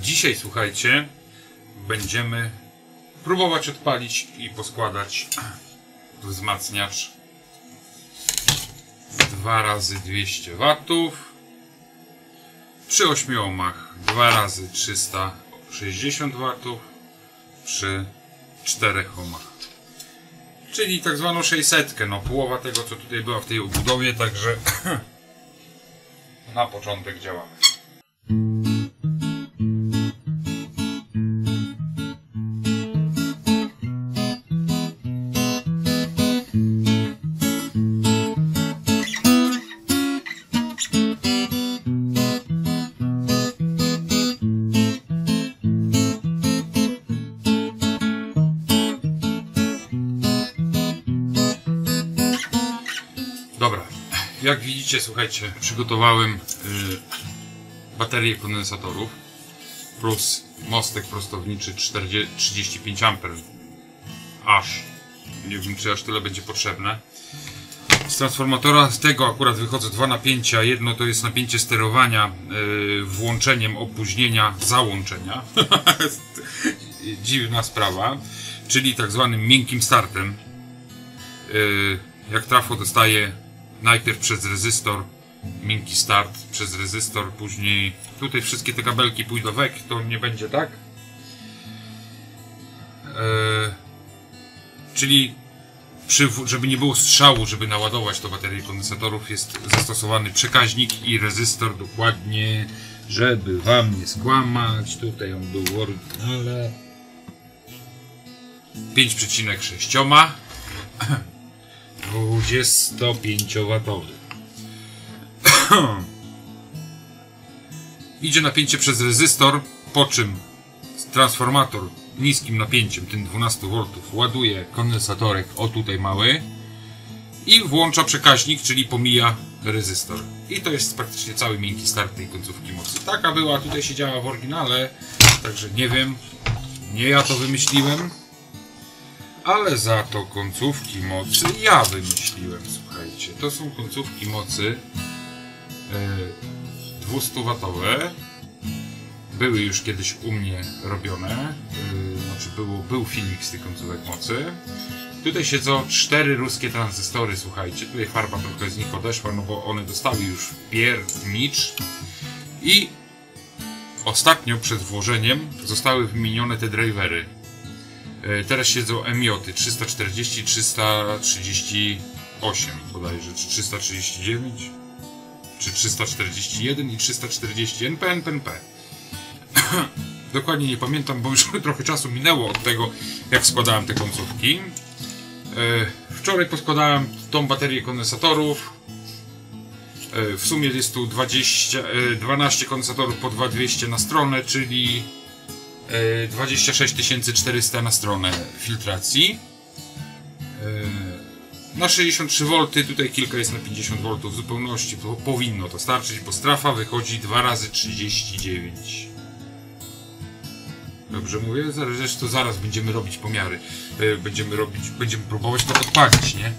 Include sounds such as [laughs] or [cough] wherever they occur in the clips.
Dzisiaj, słuchajcie, będziemy próbować odpalić i poskładać wzmacniacz 2 razy 200 watów. Przy 8 ohmach 2 razy 360 watów przy 4 ohmach czyli tak zwaną 600 no połowa tego co tutaj była w tej obudowie także [clears throat] na początek działamy widzicie, słuchajcie, przygotowałem y, baterię kondensatorów plus mostek prostowniczy 40, 35 A. Aż. Nie wiem, czy aż tyle będzie potrzebne. Z transformatora z tego akurat wychodzą dwa napięcia. Jedno to jest napięcie sterowania y, włączeniem opóźnienia załączenia. [laughs] Dziwna sprawa. Czyli tak zwanym miękkim startem. Y, jak trafo dostaje najpierw przez rezystor miękki start, przez rezystor, później tutaj wszystkie te kabelki pójdą wek, to nie będzie tak. Eee, czyli przy, żeby nie było strzału, żeby naładować to baterię kondensatorów jest zastosowany przekaźnik i rezystor dokładnie, żeby wam nie skłamać. Tutaj on był w oryginale. 5,6 [clears throat] 25-watowy. [coughs] Idzie napięcie przez rezystor, po czym transformator niskim napięciem, tym 12 V, ładuje kondensatorek, o tutaj mały, i włącza przekaźnik, czyli pomija rezystor. I to jest praktycznie cały miękki start tej końcówki mocy. Taka była, tutaj się działa w oryginale, także nie wiem, nie ja to wymyśliłem ale za to końcówki mocy ja wymyśliłem, słuchajcie. To są końcówki mocy e, 200-watowe. Były już kiedyś u mnie robione. E, znaczy było, był filmik z tych końcówek mocy. Tutaj siedzą cztery ruskie tranzystory, słuchajcie. Tutaj farba trochę z nich odeszła, no bo one dostały już piernicz. I ostatnio przed włożeniem zostały wymienione te drivery. E, Teraz siedzą emioty 340, 338 bodajże, czy 339, czy 341 i 340 NP, NPNP. Dokładnie nie pamiętam, bo już [laughs] trochę czasu minęło od tego, jak składałem te końcówki. E, Wczoraj poskładałem tą baterię kondensatorów. E, W sumie jest tu 20, e, 12 kondensatorów po 2200 na stronę, czyli e, 26 400 na stronę filtracji. E, Na 63 V, tutaj kilka jest na 50 V w zupełności, to powinno to starczyć, bo strafa wychodzi 2 razy 39. Dobrze mówię? Zresztą zaraz będziemy robić pomiary. E, Będziemy robić, będziemy próbować to odpalić, nie?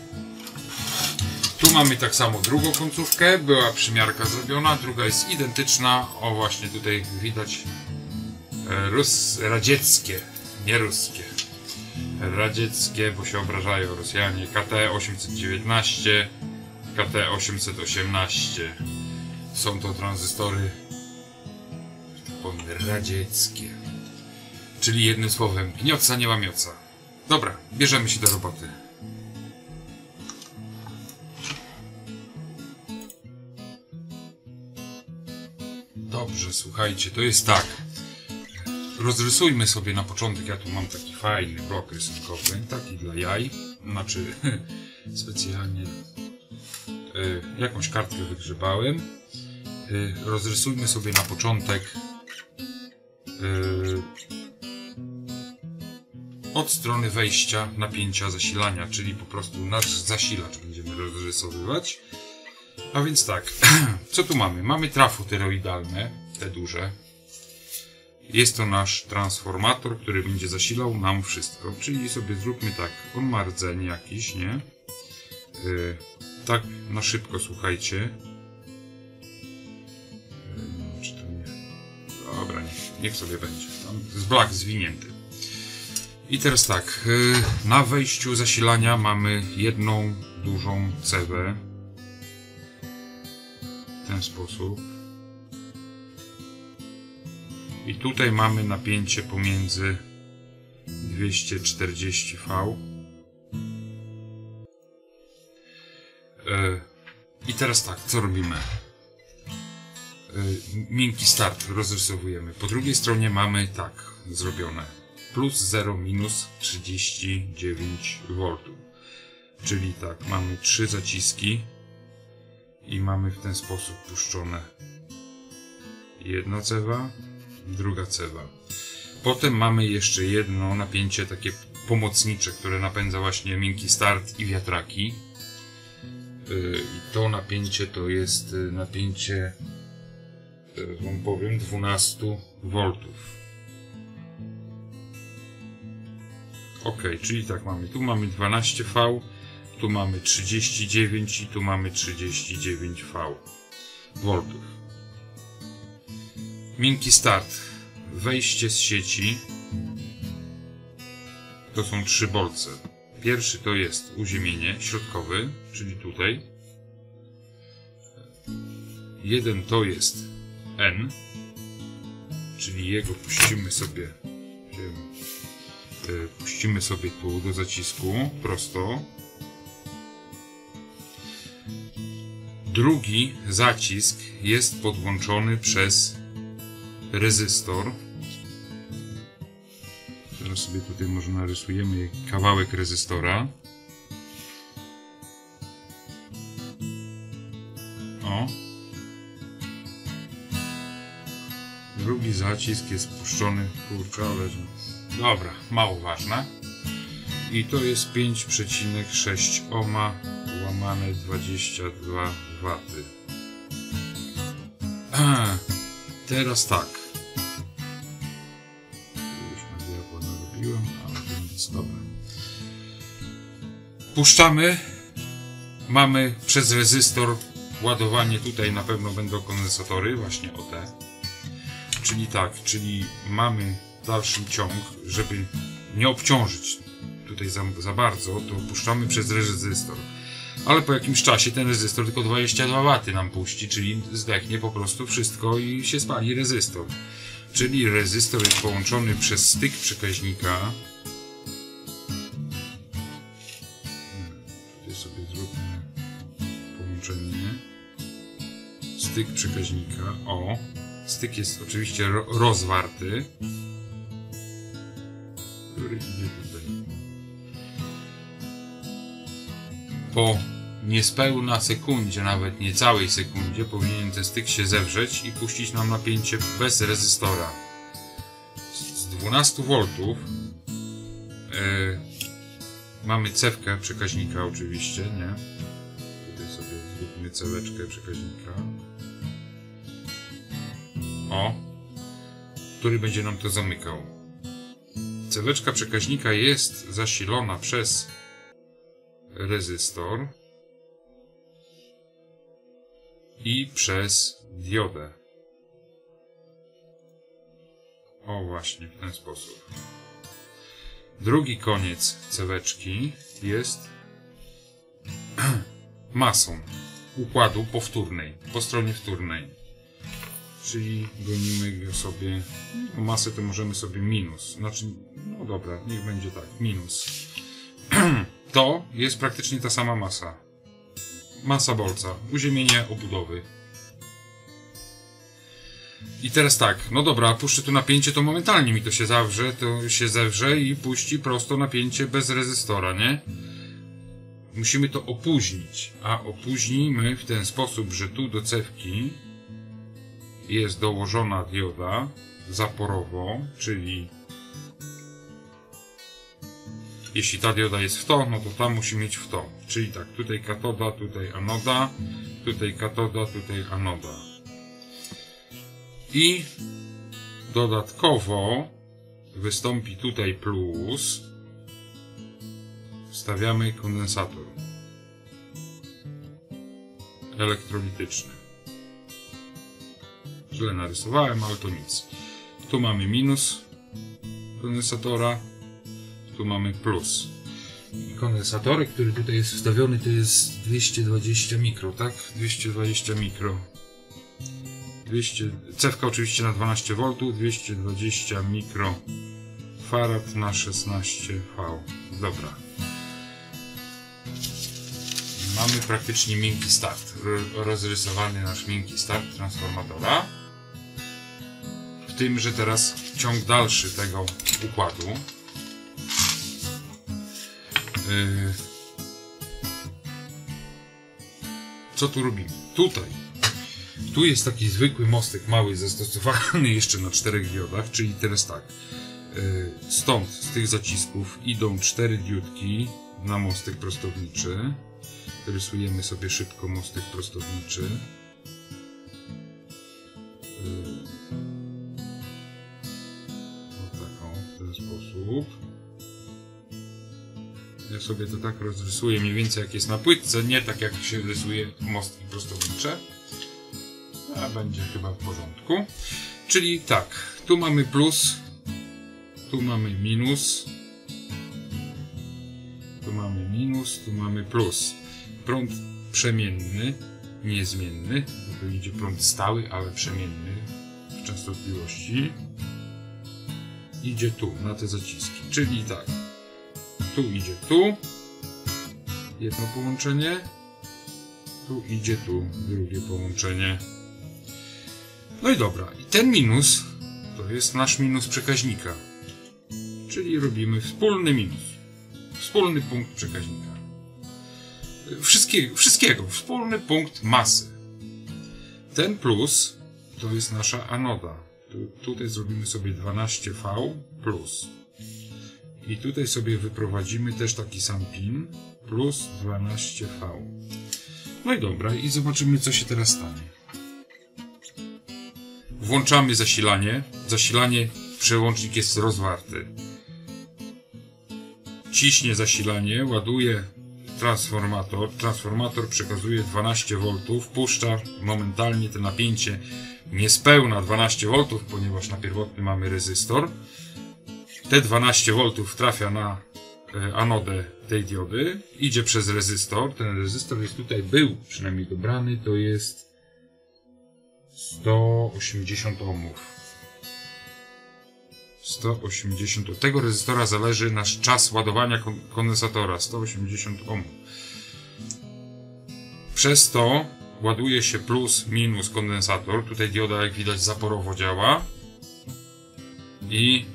Tu mamy tak samo drugą końcówkę, była przymiarka zrobiona, druga jest identyczna. O właśnie tutaj widać e, Rus, radzieckie, nie ruskie. Radzieckie, bo się obrażają Rosjanie. KT 819, KT 818. Są to tranzystory radzieckie. Czyli jednym słowem, gnioca nie łamioca. Dobra, bierzemy się do roboty. Dobrze, słuchajcie, to jest tak. Rozrysujmy sobie na początek, ja tu mam taki fajny blok rysunkowy, taki dla jaj, znaczy [laughs] specjalnie y, jakąś kartkę wygrzebałem. Y, rozrysujmy sobie na początek y, od strony wejścia napięcia zasilania, czyli po prostu nasz zasilacz będziemy rozrysowywać. A więc tak, [clears throat] co tu mamy? Mamy trafo tyroidalne, te duże. Jest to nasz transformator, który będzie zasilał nam wszystko. Czyli sobie zróbmy tak, on ma rdzeń jakiś, nie? Yy, tak na szybko, słuchajcie. Yy, czy to nie... Dobra, nie. niech sobie będzie. Tam jest blak zwinięty. I teraz tak, y, na wejściu zasilania mamy jedną dużą cewę. W ten sposób. I tutaj mamy napięcie pomiędzy 240V. Y, I teraz tak, co robimy? Y, Miękki start rozrysowujemy. Po drugiej stronie mamy tak zrobione. Plus 0, minus 39 V. Czyli tak, mamy trzy zaciski i mamy w ten sposób puszczone jedna cewa, druga cewa. Potem mamy jeszcze jedno napięcie takie pomocnicze, które napędza właśnie miękki start i wiatraki. Yy, I to napięcie to jest y, napięcie, y, wam powiem, 12 V. Ok, czyli tak mamy. Tu mamy 12V, tu mamy 39 i tu mamy 39V. Voltów. Miękki start. Wejście z sieci. To są trzy bolce. Pierwszy to jest uziemienie, środkowy, czyli tutaj. Jeden to jest N, czyli jego puścimy sobie, y, puścimy sobie tu do zacisku, prosto. Drugi zacisk jest podłączony przez rezystor. Teraz sobie tutaj może narysujemy kawałek rezystora. O. Drugi zacisk jest puszczony, kurczę, ale... Dobra, mało ważne. I to jest 5,6 ohma łamane 22 waty. Teraz tak. Puszczamy. Mamy przez rezystor ładowanie. Tutaj na pewno będą kondensatory, właśnie o te. Czyli tak, czyli mamy dalszy ciąg, żeby nie obciążyć tutaj za, za bardzo, to puszczamy przez rezystor. Ale po jakimś czasie ten rezystor tylko 22 W nam puści, czyli zdechnie po prostu wszystko i się spali rezystor. Czyli rezystor jest połączony przez styk przekaźnika. Styk przekaźnika. O, styk jest oczywiście ro rozwarty. Który idzie tutaj. po niespełna sekundzie, nawet niecałej sekundzie, powinien ten styk się zewrzeć i puścić nam napięcie bez rezystora. Z 12 V yy, mamy cewkę przekaźnika oczywiście, nie? Tutaj sobie zróbmy ceweczkę przekaźnika. O! Który będzie nam to zamykał. Ceweczka przekaźnika jest zasilona przez rezystor i przez diodę. O właśnie, w ten sposób. Drugi koniec ceweczki jest [clears throat] masą układu powtórnej, po stronie wtórnej. Czyli gonimy go sobie, no masę to możemy sobie minus, znaczy, no dobra, niech będzie tak, minus. [clears throat] To jest praktycznie ta sama masa. Masa bolca, uziemienie obudowy. I teraz tak, no dobra, puszczę tu napięcie, to momentalnie mi to się zawrze, to się zewrze i puści prosto napięcie bez rezystora, nie? Musimy to opóźnić, a opóźnimy w ten sposób, że tu do cewki jest dołożona dioda zaporowo, czyli jeśli ta dioda jest w to, no to ta musi mieć w to. Czyli tak, tutaj katoda, tutaj anoda, tutaj katoda, tutaj anoda. I dodatkowo wystąpi tutaj plus. Wstawiamy kondensator elektrolityczny. Źle narysowałem, ale to nic. Tu mamy minus kondensatora, tu mamy plus. Kondensatorek, który tutaj jest wstawiony, to jest 220 mikro, tak? 220 mikro. 200, cewka oczywiście na 12 V, 220 mikro farad na 16 V. Dobra. Mamy praktycznie miękki start. Ro- Rozrysowany nasz miękki start transformatora. Tym, że teraz ciąg dalszy tego układu. Yy, Co tu robimy? Tutaj. Tu jest taki zwykły mostek mały zastosowany [laughs] jeszcze na czterech diodach, czyli teraz tak. Yy, Stąd, z tych zacisków idą cztery diodki na mostek prostowniczy. Rysujemy sobie szybko mostek prostowniczy. Ja sobie to tak rozrysuję mniej więcej jak jest na płytce, nie tak jak się rysuje mostki prostownicze. A będzie chyba w porządku. Czyli tak, tu mamy plus, tu mamy minus, tu mamy minus, tu mamy plus. Prąd przemienny, niezmienny, bo tu idzie prąd stały, ale przemienny w częstotliwości. Idzie tu, na te zaciski. Czyli tak, tu idzie tu, jedno połączenie, tu idzie tu, drugie połączenie. No i dobra, i ten minus to jest nasz minus przekaźnika. Czyli robimy wspólny minus. Wspólny punkt przekaźnika. Wszystkiego. Wspólny punkt masy. Ten plus to jest nasza anoda. Tu, tutaj zrobimy sobie 12V plus. I tutaj sobie wyprowadzimy też taki sam pin plus 12V. No i dobra, i zobaczymy co się teraz stanie. Włączamy zasilanie. Zasilanie, przełącznik jest rozwarty. Ciśnie zasilanie, ładuje transformator. Transformator przekazuje 12 V, puszcza momentalnie to napięcie niespełna 12 V, ponieważ na pierwotny mamy rezystor. Te 12 V trafia na e, anodę tej diody, idzie przez rezystor. Ten rezystor jest tutaj, był przynajmniej dobrany, to jest 180 ohmów. 180. Od tego rezystora zależy nasz czas ładowania kon- kondensatora. 180 ohmów. Przez to ładuje się plus, minus kondensator. Tutaj dioda, jak widać, zaporowo działa. I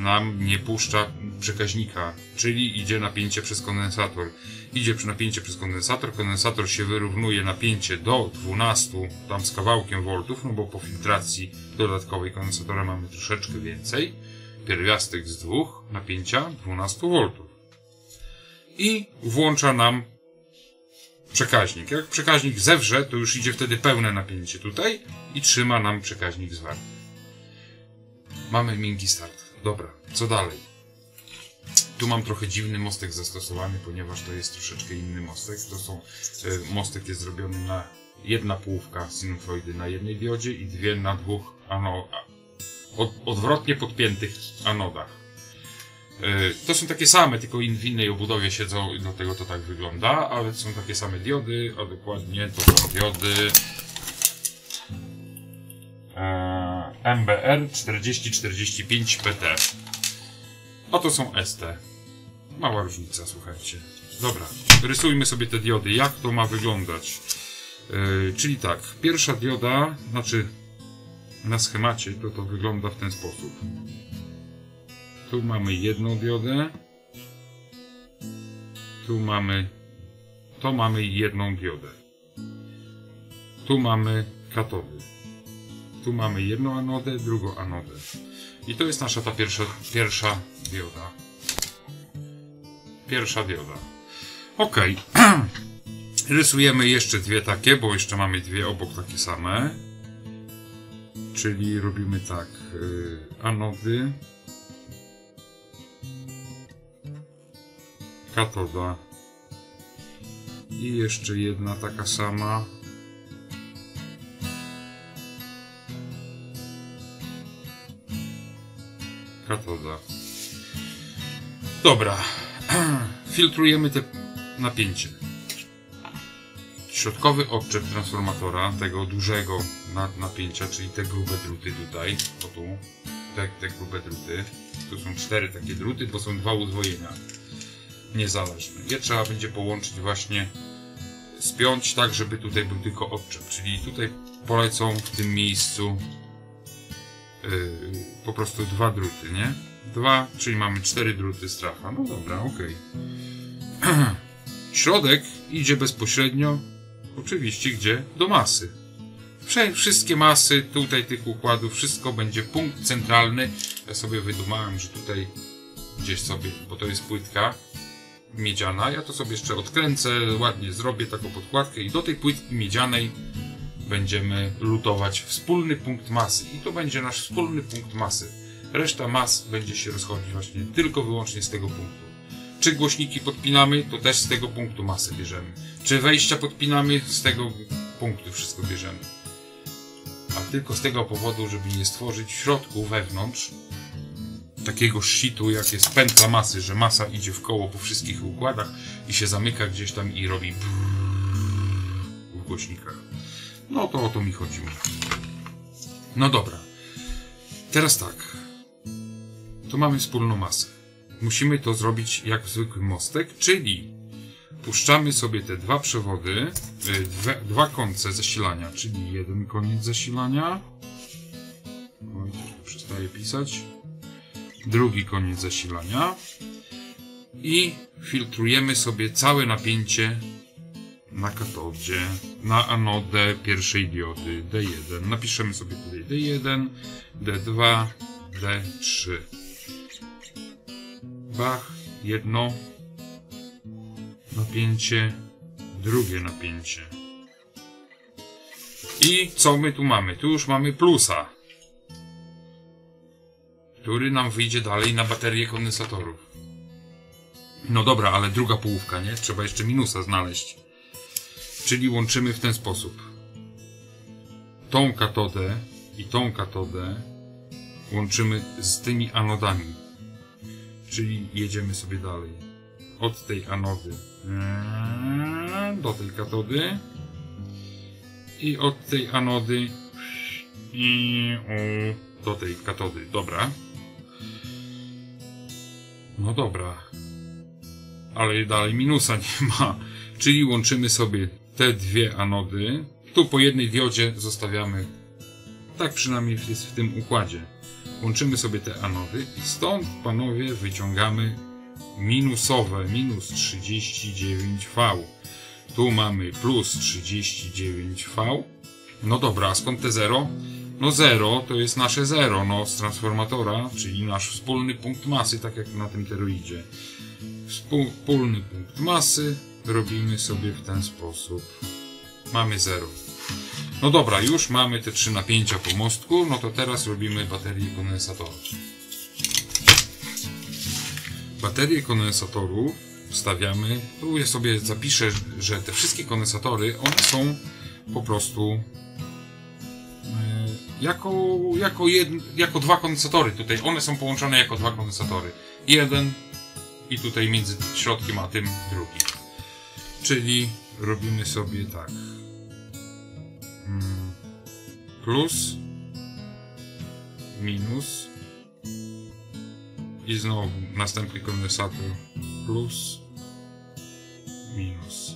nam nie puszcza przekaźnika, czyli idzie napięcie przez kondensator. Idzie napięcie przez kondensator, kondensator się wyrównuje napięcie do 12 tam z kawałkiem voltów, no bo po filtracji dodatkowej kondensatora mamy troszeczkę więcej. Pierwiastek z dwóch napięcia 12 voltów. I włącza nam przekaźnik. Jak przekaźnik zewrze, to już idzie wtedy pełne napięcie tutaj i trzyma nam przekaźnik zwarty. Mamy miękki start. Dobra, co dalej? Tu mam trochę dziwny mostek zastosowany, ponieważ to jest troszeczkę inny mostek. To są, e, mostek jest zrobiony na jedna półka sinusoidy na jednej diodzie i dwie na dwóch ano, a- od, odwrotnie podpiętych anodach. E, To są takie same, tylko w innej obudowie siedzą, dlatego to tak wygląda, ale są takie same diody, a dokładnie to są diody MBR 4045 PT. A to są ST. Mała różnica, słuchajcie. Dobra, rysujmy sobie te diody. Jak to ma wyglądać? Yy, czyli tak, pierwsza dioda, znaczy na schemacie to to wygląda w ten sposób. Tu mamy jedną diodę. Tu mamy, to mamy jedną diodę. Tu mamy katody. Tu mamy jedną anodę, drugą anodę. I to jest nasza ta pierwsza, pierwsza dioda. Pierwsza dioda. Ok. [clears throat] Rysujemy jeszcze dwie takie, bo jeszcze mamy dwie obok takie same. Czyli robimy tak. Yy, anody. Katoda. I jeszcze jedna taka sama. Katoda. Dobra. [clears throat] Filtrujemy te napięcie. Środkowy odczep transformatora, tego dużego napięcia, czyli te grube druty tutaj, o tu, te, te grube druty. Tu są cztery takie druty, bo są dwa uzwojenia niezależne. Je trzeba będzie połączyć właśnie, spiąć tak, żeby tutaj był tylko odczep, czyli tutaj polecą w tym miejscu po prostu dwa druty, nie? Dwa, czyli mamy cztery druty stracha. No dobra, okej. Okay. [clears throat] Środek idzie bezpośrednio, oczywiście, gdzie? Do masy. Wszystkie masy tutaj tych układów, wszystko będzie punkt centralny. Ja sobie wydumałem, że tutaj gdzieś sobie, bo to jest płytka miedziana, ja to sobie jeszcze odkręcę, ładnie zrobię taką podkładkę i do tej płytki miedzianej będziemy lutować wspólny punkt masy. I to będzie nasz wspólny punkt masy. Reszta mas będzie się rozchodzić właśnie tylko wyłącznie z tego punktu. Czy głośniki podpinamy, to też z tego punktu masy bierzemy. Czy wejścia podpinamy, z tego punktu wszystko bierzemy. A tylko z tego powodu, żeby nie stworzyć w środku, wewnątrz, takiego shitu, jak jest pętla masy, że masa idzie w koło po wszystkich układach i się zamyka gdzieś tam i robi w głośnikach. No to o to mi chodziło. No dobra. Teraz tak. Tu mamy wspólną masę. Musimy to zrobić jak zwykły mostek, czyli puszczamy sobie te dwa przewody, y, dwa, dwa końce zasilania, czyli jeden koniec zasilania. Oj, przestaje pisać. Drugi koniec zasilania. I filtrujemy sobie całe napięcie na katodzie, na anodę pierwszej diody D1. Napiszemy sobie tutaj D1, D2, D3. Bach, jedno napięcie, drugie napięcie. I co my tu mamy? Tu już mamy plusa, który nam wyjdzie dalej na baterię kondensatorów. No dobra, ale druga połówka, nie? Trzeba jeszcze minusa znaleźć. Czyli łączymy w ten sposób. Tą katodę i tą katodę łączymy z tymi anodami. Czyli jedziemy sobie dalej. Od tej anody mm, do tej katody i od tej anody i do tej katody. Dobra. No dobra. Ale dalej minusa nie ma. Czyli łączymy sobie te dwie anody. Tu po jednej diodzie zostawiamy. Tak przynajmniej jest w tym układzie. Łączymy sobie te anody i stąd, panowie, wyciągamy minusowe, minus 39V. Tu mamy plus 39V. No dobra, a skąd te 0? No 0 to jest nasze 0, no z transformatora, czyli nasz wspólny punkt masy, tak jak na tym teroidzie. Wspólny punkt masy robimy sobie w ten sposób. Mamy 0. No dobra, już mamy te trzy napięcia po mostku, no to teraz robimy baterię kondensatorów. Baterię kondensatorów wstawiamy, tu ja sobie zapiszę, że te wszystkie kondensatory, one są po prostu e, jako, jako, jed, jako dwa kondensatory tutaj, one są połączone jako dwa kondensatory. Jeden i tutaj między środkiem a tym drugi. Czyli robimy sobie tak. Mm. plus, minus i znowu następny kondensator plus, minus.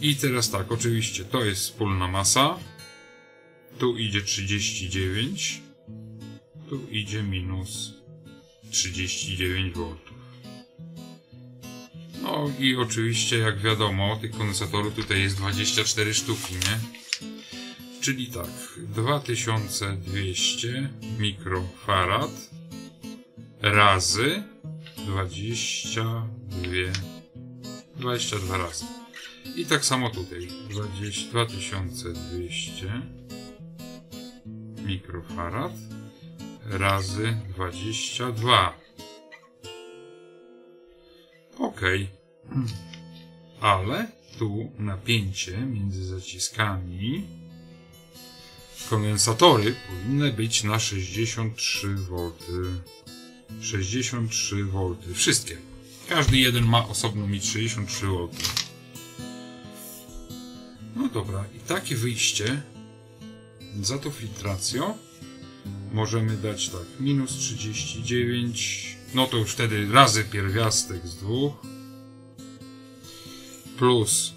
I teraz tak, oczywiście to jest wspólna masa. Tu idzie 39, tu idzie minus 39 V. I oczywiście, jak wiadomo, tych kondensatorów tutaj jest 24 sztuki, nie? Czyli tak, 2200 mikrofarad razy 22, 22 razy. I tak samo tutaj, 20, 2200 mikrofarad razy 22. Ok. Ale tu napięcie między zaciskami kondensatory powinny być na 63 V. 63 V. Wszystkie. Każdy jeden ma osobno mieć 63 V. No dobra, i takie wyjście za to filtracją możemy dać tak, minus 39, no to już wtedy razy pierwiastek z dwóch, plus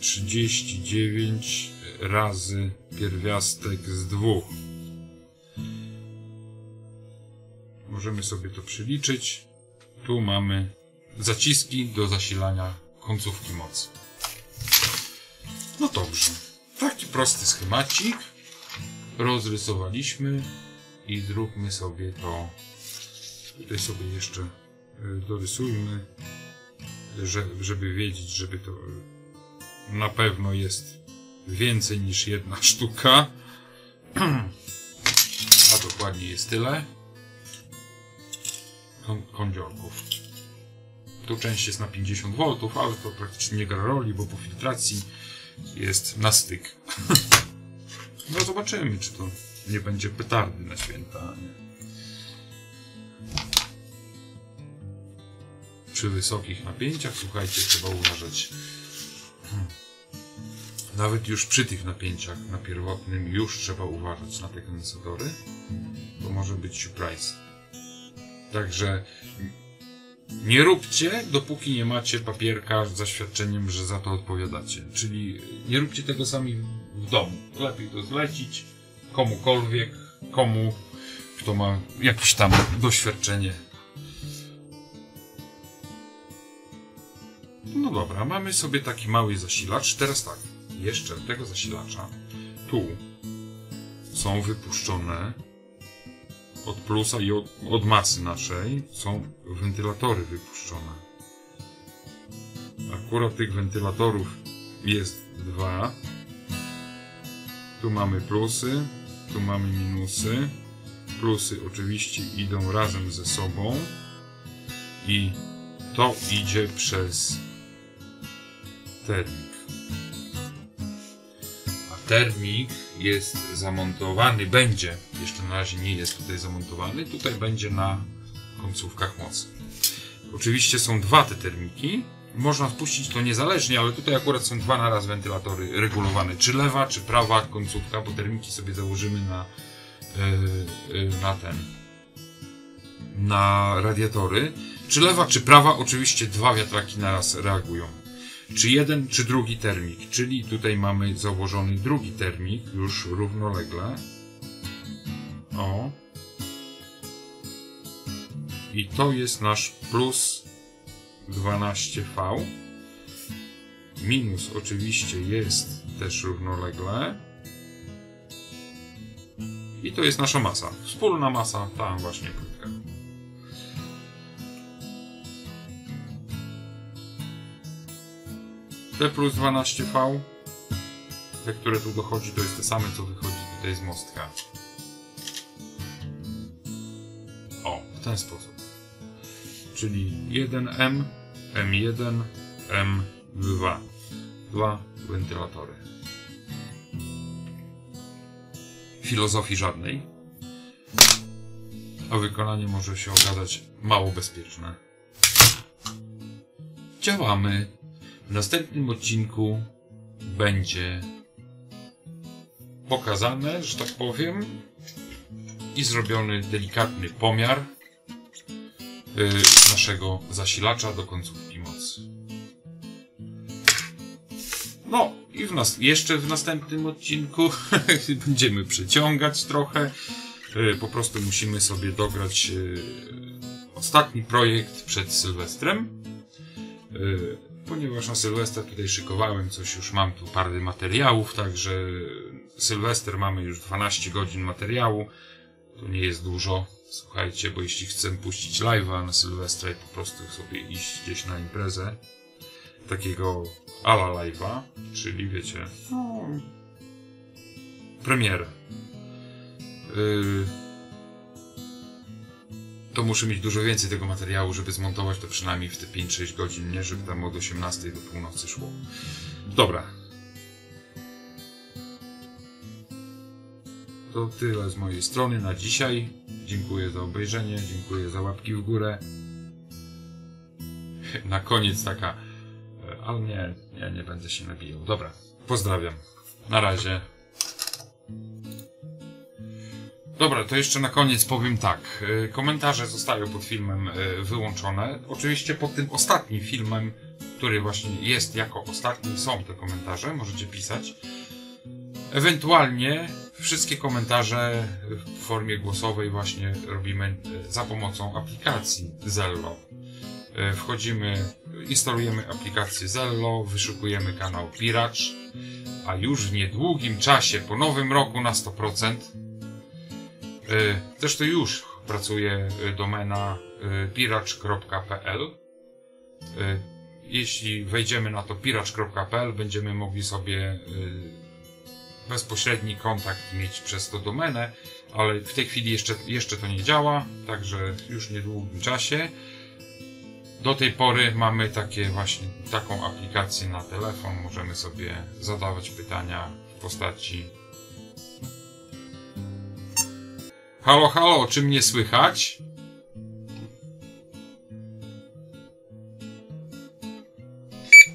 39 razy pierwiastek z dwóch. Możemy sobie to przeliczyć. Tu mamy zaciski do zasilania końcówki mocy. No dobrze. Taki prosty schemacik rozrysowaliśmy i zróbmy sobie to. Tutaj sobie jeszcze y, dorysujmy, żeby wiedzieć, żeby to na pewno jest więcej niż jedna [laughs] sztuka. A dokładnie jest tyle. Kądziorków. Tu część jest na 50 V, ale to praktycznie nie gra roli, bo po filtracji jest na styk. [laughs] no zobaczymy, czy to nie będzie petardy na święta. Nie? Przy wysokich napięciach, słuchajcie, trzeba uważać. Hmm. Nawet już przy tych napięciach na pierwotnym już trzeba uważać na te kondensatory, bo może być surprise. Także nie róbcie, dopóki nie macie papierka z zaświadczeniem, że za to odpowiadacie. Czyli nie róbcie tego sami w domu. Lepiej to zlecić komukolwiek, komu, kto ma jakieś tam doświadczenie. No dobra, mamy sobie taki mały zasilacz. Teraz tak, jeszcze tego zasilacza tu są wypuszczone od plusa i od, od masy naszej są wentylatory wypuszczone. Akurat tych wentylatorów jest dwa. Tu mamy plusy, tu mamy minusy. Plusy oczywiście idą razem ze sobą i to idzie przez termik. A termik jest zamontowany, będzie, jeszcze na razie nie jest tutaj zamontowany, tutaj będzie na końcówkach mocy. Oczywiście są dwa te termiki, można wpuścić to niezależnie, ale tutaj akurat są dwa naraz wentylatory regulowane, czy lewa, czy prawa końcówka, bo termiki sobie założymy na, yy, yy, na ten, na radiatory. Czy lewa, czy prawa, oczywiście dwa wiatraki naraz reagują. Czy jeden, czy drugi termik, czyli tutaj mamy założony drugi termik, już równolegle. O. I to jest nasz plus 12V. Minus oczywiście jest też równolegle. I to jest nasza masa. Wspólna masa, tam właśnie T plus 12V. Te, które tu dochodzi, to jest te same, co wychodzi tutaj z mostka. O, w ten sposób. Czyli 1M, M1, M2. Dwa wentylatory. Filozofii żadnej. A wykonanie może się okazać mało bezpieczne. Działamy. W następnym odcinku będzie pokazane, że tak powiem, i zrobiony delikatny pomiar yy, naszego zasilacza do końcówki mocy. No i w nas jeszcze w następnym odcinku [laughs] będziemy przeciągać trochę. Yy, po prostu musimy sobie dograć yy, ostatni projekt przed Sylwestrem. Ponieważ na Sylwester tutaj szykowałem coś, już mam tu parę materiałów, także Sylwester mamy już 12 godzin materiału. To nie jest dużo, słuchajcie, bo jeśli chcę puścić live'a na Sylwestra i po prostu sobie iść gdzieś na imprezę, takiego ala live'a, czyli wiecie, no, premierę. Yy, to muszę mieć dużo więcej tego materiału, żeby zmontować to przynajmniej w te 5-6 godzin, nie żeby tam od 18 do północy szło. Dobra. to tyle z mojej strony na dzisiaj. Dziękuję za obejrzenie, dziękuję za łapki w górę. [laughs] Na koniec taka, e, ale nie, nie, nie będę się nabijał. Dobra, pozdrawiam. Na razie. Dobra, to jeszcze na koniec powiem tak. E, Komentarze zostają pod filmem e, wyłączone. Oczywiście pod tym ostatnim filmem, który właśnie jest jako ostatni, są te komentarze, możecie pisać. Ewentualnie wszystkie komentarze w formie głosowej właśnie robimy e, za pomocą aplikacji Zello. Wchodzimy, instalujemy aplikację Zello, wyszukujemy kanał Piracz, a już w niedługim czasie, po nowym roku na 100%, e, zresztą już pracuje e, domena e, piracz.pl. E, Jeśli wejdziemy na to piracz.pl, będziemy mogli sobie bezpośredni kontakt mieć przez tą domenę, ale w tej chwili jeszcze, jeszcze to nie działa, także już w niedługim czasie. Do tej pory mamy takie właśnie taką aplikację na telefon, możemy sobie zadawać pytania w postaci Halo, halo, czy mnie słychać?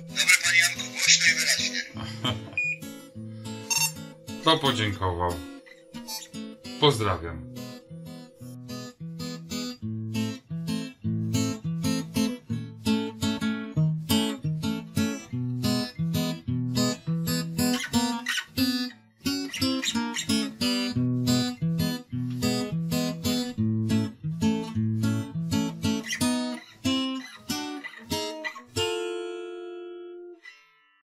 Dobry panie Janku, głośno i wyraźnie. [laughs] To podziękował. Pozdrawiam.